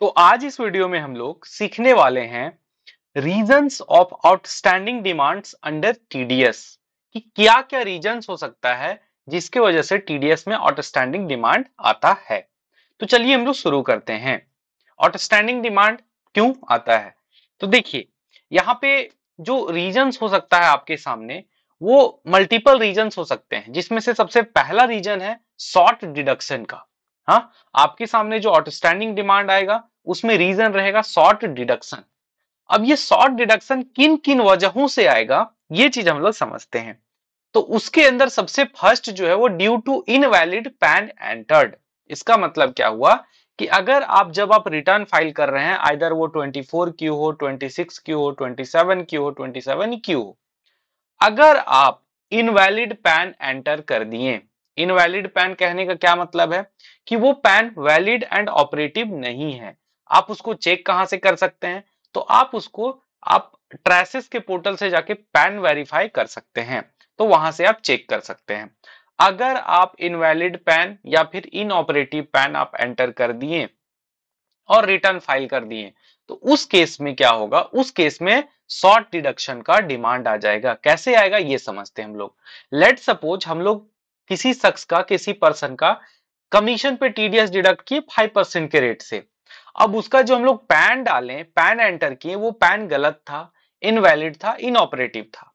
तो आज इस वीडियो में हम लोग सीखने वाले हैं reasons of outstanding demands under TDS कि क्या क्या रीजंस हो सकता है जिसके वजह से टीडीएस में आउटस्टैंडिंग डिमांड आता है। तो चलिए हम लोग शुरू करते हैं। आउटस्टैंडिंग डिमांड क्यों आता है? तो देखिए, यहाँ पे जो रीजंस हो सकता है आपके सामने, वो मल्टीपल रीजंस हो सकते हैं, जिसमें से सबसे पहला रीजन है शॉर्ट डिडक्शन का। हाँ आपके सामने जो आउटस्टैंडिंग डिमांड आएगा, उसमें रीजन रहेगा शॉर्ट डिडक्शन अब ये शॉर्ट डिडक्शन किन किन वजहों से आएगा, ये चीज़ हम लोग समझते हैं। तो उसके अंदर सबसे फ़र्स्ट जो है वो due to invalid PAN entered इसका मतलब क्या हुआ? कि अगर आप जब आप रिटर्न फ़ाइल कर रहे हैं आइदर वो 24 क्यू हो 26 क्यू हो 27 क्यू हो 27 क्यू अगर आप इनवैलिड पैन एंटर कर दिए इनवैलिड पैन कहने का क्या मतलब है? कि वो पैन वैलिड एंड ऑपरेटिव नहीं है। आप उसको चेक कहाँ से कर सकते हैं? तो आप उसको, आप ट्रेसिस के पोर्टल से जाके पैन वेरीफाई कर सकते हैं। तो वहाँ से आप चेक कर सकते हैं। अगर आप इनवैलिड पैन या फिर इनऑपरेटिव पैन आप एंटर कर दिए और रिटर्न फ़ाइल कर दिए तो उस केस में क्या होगा? उस केस में शॉर्ट डिडक्शन का डिमांड आ जाएगा। कैसे आएगा ये समझते हैं हम लोग। लेट सपोज़ हम लोग किसी शख्स का, किसी पर्सन का कमीशन पे टीडीएस डिडक्ट किए फाइव परसेंट के रेट से। अब उसका जो हम लोग पैन डालें पैन एंटर किए, वो पैन गलत था इनवैलिड था इनऑपरेटिव था।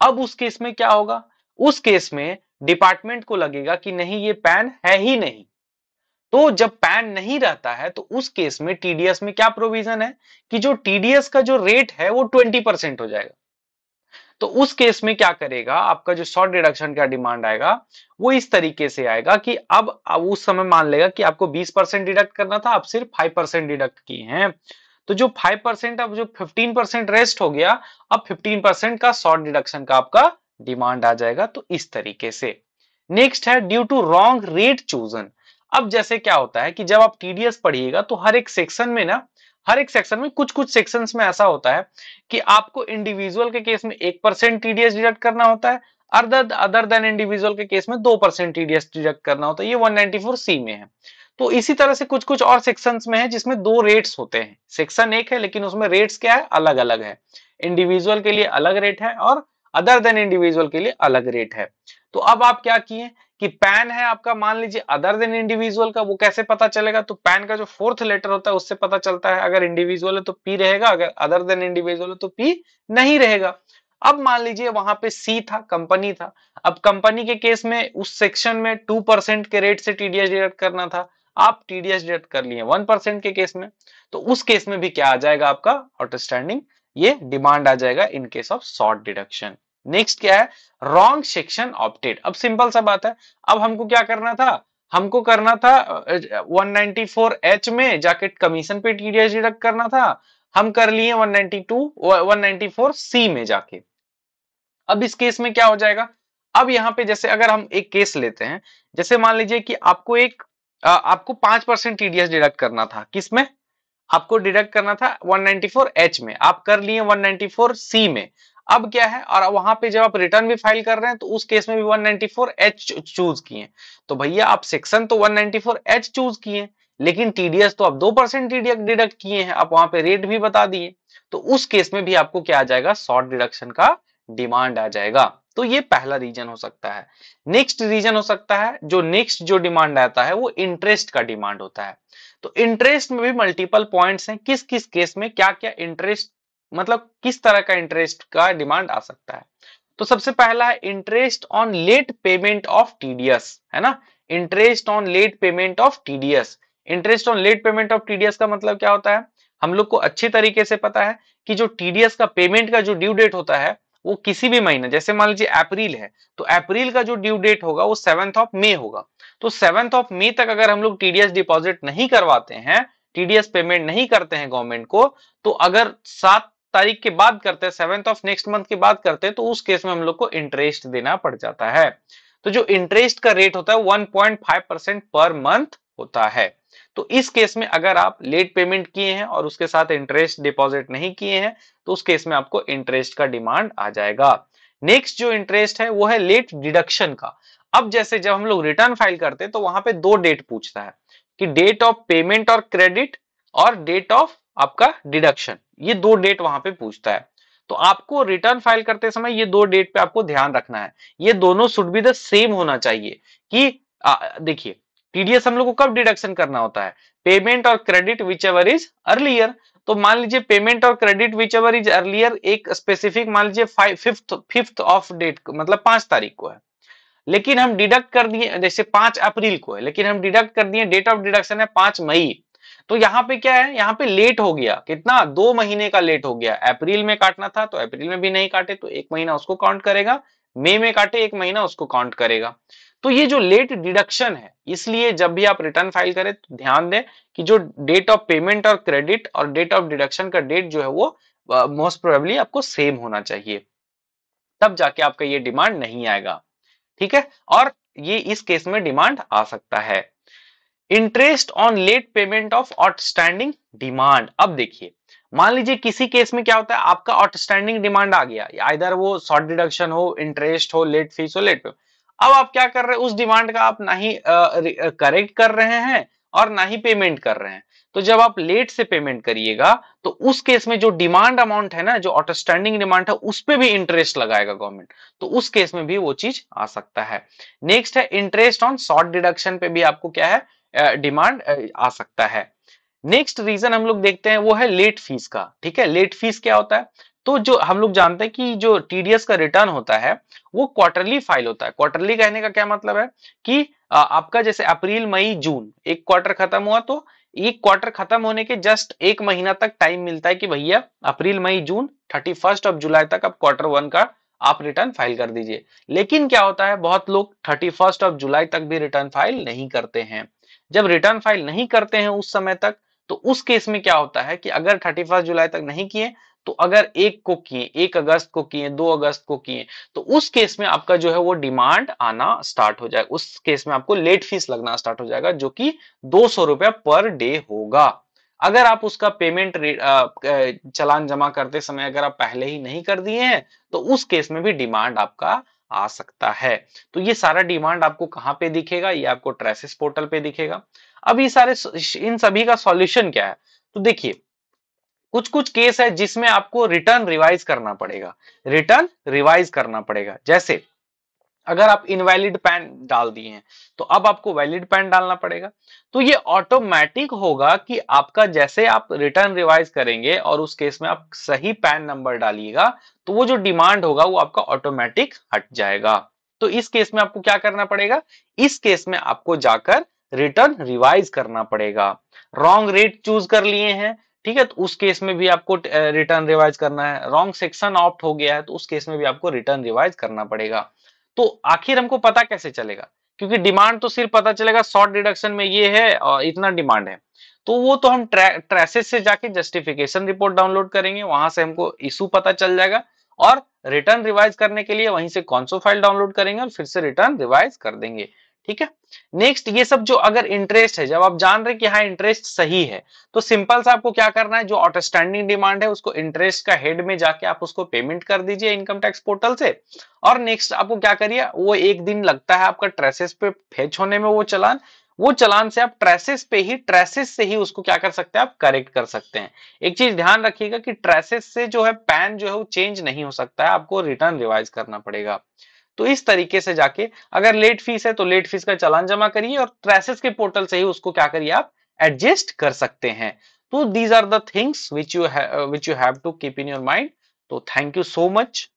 अब उस केस में क्या होगा? उस केस में डिपार्टमेंट को लगेगा कि नहीं, ये पैन है ही नहीं। तो जब पैन नहीं रहता है तो उस केस में टीडीएस में क्या प्रोविज़न है? कि जो टीडीएस का जो रेट है, वो ट्वेंटी परसेंट हो जाएगा। तो उस केस में क्या करेगा? आपका जो शॉर्ट डिडक्शन का डिमांड आएगा वो इस तरीके से आएगा कि अब, उस समय मान लेगा कि आपको 20 परसेंट डिडक्ट करना था आप सिर्फ़ 5 परसेंट डिडक्ट किए हैं। तो जो 5 परसेंट अब जो 15 परसेंट रेस्ट हो गया अब 15 परसेंट का शॉर्ट डिडक्शन का आपका डिमांड आ जाएगा तो इस तरीके से। नेक्स्ट है due to wrong rate chosen. अब जैसे क्या होता है कि जब आप टीडीएस पढ़िएगा तो हर एक सेक्शन में ना हर एक सेक्शन में कुछ कुछ सेक्शंस में ऐसा होता है कि आपको इंडिविजुअल के केस में एक परसेंट टीडीएस डिडक्ट करना होता है अदर अदर देन इंडिविजुअल के केस में दो परसेंट टीडीएस डिडक्ट करना होता है। ये 194 सी में है। तो इसी तरह से कुछ कुछ और सेक्शन में है जिसमें दो रेट्स होते हैं। सेक्शन एक है, लेकिन उसमें रेट्स क्या है? अलग अलग है। इंडिविजुअल के लिए अलग रेट है और अदर देन इंडिविजुअल के लिए अलग रेट है। तो अब आप क्या किए? कि पैन है आपका, मान लीजिए अदर देन इंडिविजुअल का, वो कैसे पता चलेगा? तो पैन का जो फोर्थ लेटर होता है, उससे पता चलता है, अगर इंडिविजुअल है तो पी रहेगा, अगर अदर देन इंडिविजुअल है तो पी नहीं रहेगा। अब मान लीजिए, वहाँ पे सी था कंपनी था। अब कंपनी के केस में, उस सेक्शन में टू परसेंट के रेट से टीडीएस डिडक्ट करना था। आप टीडीएस डिडक्ट कर लिए वन परसेंट के केस में तो उस केस में भी क्या आ जाएगा आपका? आउटस्टैंडिंग ये डिमांड आ जाएगा in case of short deduction next क्या है? रॉन्ग सेक्शन ऑप्टेड अब सिंपल सा बात है। अब हमको क्या करना था? हमको करना था 194 एच में जाके कमीशन पे टीडीएस डिडक्ट करना था। हम कर लिए 192 194 सी में जाके। अब इस केस में क्या हो जाएगा? अब यहाँ पे जैसे अगर हम एक केस लेते हैं, जैसे मान लीजिए कि आपको एक आपको पाँच परसेंट टीडीएस डिडक्ट करना था। किसमें आपको डिडक्ट करना था 194 एच में। आप कर लिए 194 सी में। अब क्या है? और वहाँ पे जब आप रिटर्न भी फ़ाइल कर रहे हैं तो उस केस में भी 194 एच चूज़ किए तो भैया, आप सेक्शन तो 194 एच चूज़ किए लेकिन टीडीएस तो आप दो परसेंट डिडक्ट किए हैं। आप वहाँ पे रेट भी बता दिए। तो उस केस में भी आपको क्या आ जाएगा? शॉर्ट डिडक्शन का डिमांड आ जाएगा। तो ये पहला रीजन हो सकता है। नेक्स्ट रीजन हो सकता है, जो नेक्स्ट जो डिमांड आता है, वो इंटरेस्ट का डिमांड होता है। तो इंटरेस्ट में भी मल्टीपल पॉइंट्स हैं। किस किस केस में क्या क्या इंटरेस्ट मतलब किस तरह का इंटरेस्ट का डिमांड आ सकता है? तो सबसे पहला है interest on late payment of TDS है ना? Interest on late payment of TDS interest on late payment of TDS का मतलब क्या होता है? हम लोग को अच्छी तरीके से पता है कि जो टीडीएस का पेमेंट का जो ड्यू डेट होता है, वो किसी भी महीने, जैसे मान लीजिए अप्रैल है तो अप्रैल का जो ड्यू डेट होगा, वो सेवंथ ऑफ़ मे होगा। तो सेवंथ ऑफ़ मे तक अगर हम लोग टीडीएस डिपॉजिट नहीं करवाते हैं टीडीएस पेमेंट नहीं करते हैं गवर्नमेंट को तो अगर सात तारीख के बाद करते हैं सेवेंथ ऑफ़ नेक्स्ट मंथ के बाद करते हैं तो उस केस में हम लोग को इंटरेस्ट देना पड़ जाता है। तो जो इंटरेस्ट का रेट होता है 1.5 परसेंट पर मंथ होता है। तो इस केस में अगर आप लेट पेमेंट किए हैं और उसके साथ इंटरेस्ट डिपॉजिट नहीं किए हैं तो उस केस में आपको इंटरेस्ट का डिमांड आ जाएगा। नेक्स्ट जो इंटरेस्ट है, वो है लेट डिडक्शन का। अब जैसे जब हम लोग रिटर्न फ़ाइल करते हैं तो वहाँ पे दो डेट पूछता है, कि डेट ऑफ़ पेमेंट और क्रेडिट और डेट ऑफ़ आपका डिडक्शन। ये दो डेट वहाँ पे पूछता है। तो आपको रिटर्न फ़ाइल करते समय ये दो डेट पे आपको ध्यान रखना है। ये दोनों शुड बी द सेम होना चाहिए कि देखिए टीडीएस हम लोग को कब डिडक्शन करना होता है? पेमेंट और credit whichever is earlier तो मान लीजिए पेमेंट और credit whichever is earlier एक स्पेसिफिक मान लीजिए फिफ्थ फिफ्थ ऑफ़ डेट मतलब पाँच तारीख को है। लेकिन हम डिडक्ट कर दिए, जैसे पाँच अप्रैल को है, लेकिन हम डिडक्ट कर दिए डेट ऑफ़ डिडक्शन है पाँच मई। तो यहाँ पे क्या है? यहाँ पे लेट हो गया। कितना? दो महीने का लेट हो गया। अप्रैल में काटना था तो अप्रैल में भी नहीं काटे तो एक महीना उसको काउंट करेगा। मई में काटे एक महीना उसको काउंट करेगा। तो ये जो लेट डिडक्शन है इसलिए जब भी आप रिटर्न फ़ाइल करें तो ध्यान दें कि जो डेट ऑफ़ पेमेंट और क्रेडिट और डेट ऑफ़ डिडक्शन का डेट जो है वो मोस्ट uh, प्रोबेबली आपको सेम होना चाहिए। तब जाके आपका ये डिमांड नहीं आएगा। ठीक है? और ये इस केस में डिमांड आ सकता है। Interest on late payment of outstanding demand अब देखिए, मान लीजिए किसी केस में क्या होता है, आपका आउटस्टैंडिंग डिमांड आ गया इधर वो शॉर्ट डिडक्शन हो इंटरेस्ट हो लेट फ़ीस हो लेट अब आप क्या कर रहे हैं, उस डिमांड का आप ना ही करेक्ट कर रहे हैं और ना ही पेमेंट कर रहे हैं। तो जब आप लेट से पेमेंट करिएगा तो उस केस में जो डिमांड अमाउंट है ना, जो आउटस्टैंडिंग डिमांड है, उस पर भी इंटरेस्ट लगाएगा गवर्नमेंट तो उस केस में भी वो चीज़ आ सकता है। नेक्स्ट है इंटरेस्ट ऑन शॉर्ट डिडक्शन पे भी आपको क्या है डिमांड आ सकता है। नेक्स्ट रीजन हम लोग देखते हैं वो है लेट फ़ीस का, ठीक है? लेट फ़ीस क्या होता है? तो जो हम लोग जानते हैं कि जो टीडीएस का रिटर्न होता है, वो क्वार्टरली फ़ाइल होता है। क्वार्टरली कहने का क्या मतलब है? कि आपका जैसे अप्रैल, मई, जून, एक क्वार्टर खत्म हुआ तो एक क्वार्टर खत्म होने के जस्ट एक महीना तक टाइम मिलता है कि भैया April, May, June thirty first of July तक आप क्वार्टर वन का आप रिटर्न फ़ाइल कर दीजिए। लेकिन क्या होता है? बहुत लोग थर्टी फ़र्स्ट ऑफ़ जुलाई तक भी रिटर्न फ़ाइल नहीं करते हैं। जब रिटर्न फ़ाइल नहीं करते हैं उस समय तक तो उस केस में क्या होता है कि अगर थर्टी जुलाई तक नहीं किए तो अगर एक को किए, एक अगस्त को किए, दो अगस्त को किए तो उस केस में आपका जो है वो डिमांड आना स्टार्ट हो जाएगा उस केस में आपको लेट फ़ीस लगना स्टार्ट हो जाएगा, जो कि दो सौ रुपया पर डे होगा। अगर आप उसका पेमेंट चलान जमा करते समय अगर आप पहले ही नहीं कर दिए हैं तो उस केस में भी डिमांड आपका आ सकता है। तो ये सारा डिमांड आपको कहाँ पे दिखेगा? ये आपको ट्रेसिस पोर्टल पे दिखेगा। अब ये सारे इन सभी का सॉल्यूशन क्या है? तो देखिए कुछ कुछ केस है जिसमें आपको रिटर्न रिवाइज करना पड़ेगा। रिटर्न रिवाइज करना पड़ेगा। जैसे अगर आप इनवैलिड पैन डाल दिए हैं तो अब आपको वैलिड पैन डालना पड़ेगा। तो ये ऑटोमेटिक होगा कि आपका जैसे आप रिटर्न रिवाइज करेंगे और उस केस में आप सही पैन नंबर डालिएगा तो वो जो डिमांड होगा वो आपका ऑटोमेटिक हट जाएगा। तो इस केस में आपको क्या करना पड़ेगा? इस केस में आपको जाकर रिटर्न रिवाइज करना पड़ेगा। रॉन्ग रेट चूज़ कर लिए हैं, ठीक है? तो उस केस में भी आपको रिटर्न रिवाइज करना है। रॉन्ग सेक्शन ऑप्ट हो गया है तो उस केस में भी आपको रिटर्न रिवाइज करना पड़ेगा। तो आखिर हमको पता कैसे चलेगा? क्योंकि डिमांड तो सिर्फ़ पता चलेगा शॉर्ट डिडक्शन में ये है और इतना डिमांड है। तो वो तो हम ट्रेसेस से जाके जस्टिफिकेशन रिपोर्ट डाउनलोड करेंगे, वहाँ से हमको इशू पता चल जाएगा और रिटर्न रिवाइज करने के लिए वहीं से कौन सो फ़ाइल डाउनलोड करेंगे और फिर से रिटर्न रिवाइज कर देंगे। ठीक है? नेक्स्ट ये सब जो अगर इंटरेस्ट है, जब आप जान रहे कि हाँ इंटरेस्ट सही है तो सिंपल सा आपको क्या करना है? जो आउटस्टैंडिंग डिमांड है, उसको इंटरेस्ट का हेड में जाके आप उसको पेमेंट कर दीजिए इनकम टैक्स पोर्टल से। और नेक्स्ट आपको क्या करिए? वो एक दिन लगता है आपका ट्रेसेस पे फेच होने में वो चलान। वो चलान से आप ट्रेसेस पे ही ट्रेसेस से ही उसको क्या कर सकते हैं? आप करेक्ट कर सकते हैं। एक चीज़ ध्यान रखिएगा कि ट्रेसेस से जो है पैन जो है, वो चेंज नहीं हो सकता है। आपको रिटर्न रिवाइज करना पड़ेगा। तो इस तरीके से जाके अगर लेट फ़ीस है तो लेट फ़ीस का चालान जमा करिए और ट्रेसेस के पोर्टल से ही उसको क्या करिए आप एडजस्ट कर सकते हैं। तो these are the things which you which you have to keep in your mind तो थैंक यू सो मच